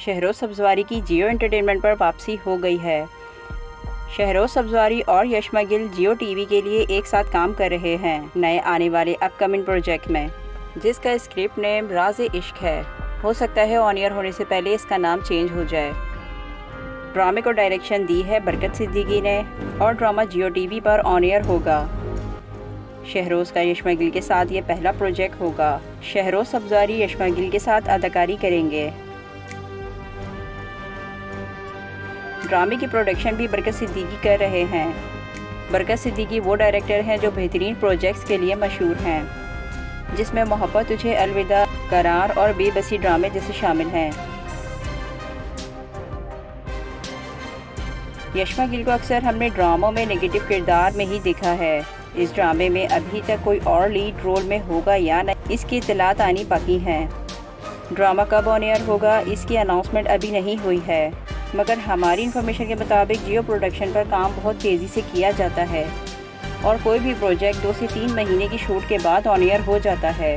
शहरोज सब्जवारी की जियो एंटरटेनमेंट पर वापसी हो गई है। शहरोज सब्जवारी और यशमा गिल जियो टीवी के लिए एक साथ काम कर रहे हैं नए आने वाले अपकमिंग प्रोजेक्ट में, जिसका स्क्रिप्ट नेम राज इश्क है। हो सकता है ऑन ईयर होने से पहले इसका नाम चेंज हो जाए। ड्रामे को डायरेक्शन दी है बरकत सिद्दीकी ने और ड्रामा जियो टीवी पर ऑन एयर होगा। शहरोज़ का यशमा गिल के साथ ये पहला प्रोजेक्ट होगा। शहरोज़ सब्जारी यशमा गिल के साथ अदाकारी करेंगे। ड्रामे की प्रोडक्शन भी बरकत सिद्दीकी कर रहे हैं। बरकत सिद्दीकी वो डायरेक्टर हैं जो बेहतरीन प्रोजेक्ट्स के लिए मशहूर हैं, जिसमें मोहब्बत, तुझे अलविदा, करार और बेबसी ड्रामे जैसे शामिल हैं। यशमा गिल को अक्सर हमने ड्रामों में नेगेटिव किरदार में ही देखा है। इस ड्रामे में अभी तक कोई और लीड रोल में होगा या नहीं, इसकी इतलात आनी बाकी हैं। ड्रामा कब ऑन एयर होगा, इसकी अनाउंसमेंट अभी नहीं हुई है। मगर हमारी इंफॉर्मेशन के मुताबिक जियो प्रोडक्शन पर काम बहुत तेज़ी से किया जाता है। और कोई भी प्रोजेक्ट दो से तीन महीने की शूट के बाद ऑन एयर हो जाता है।